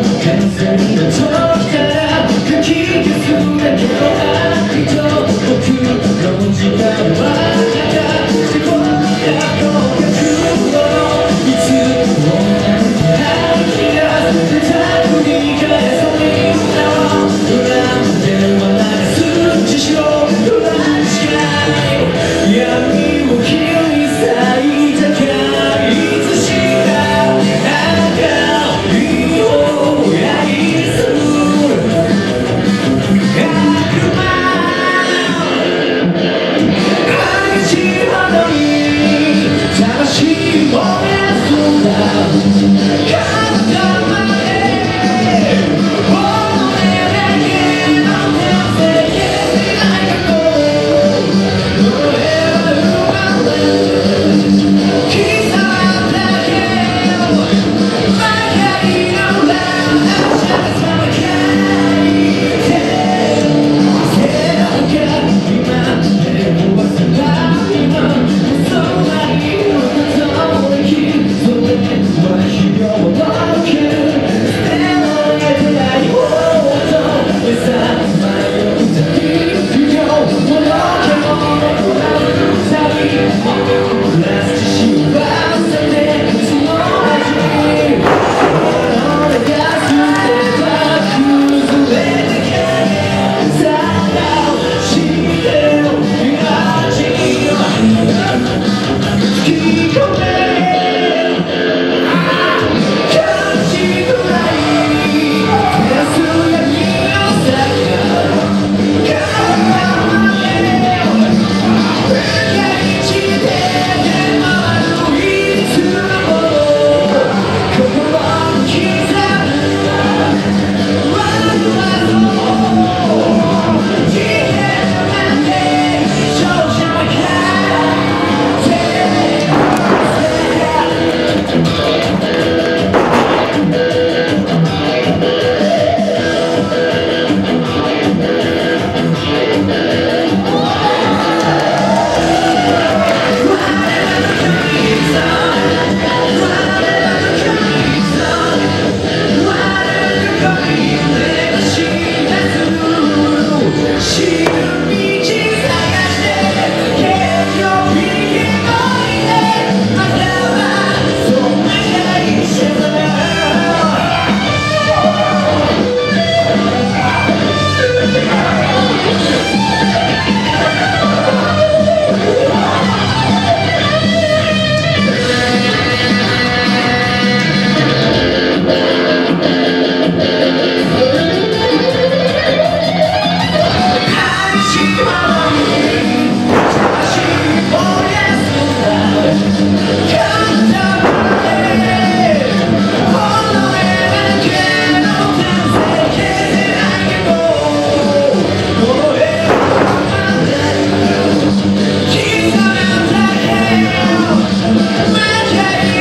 Can't say the Yeah.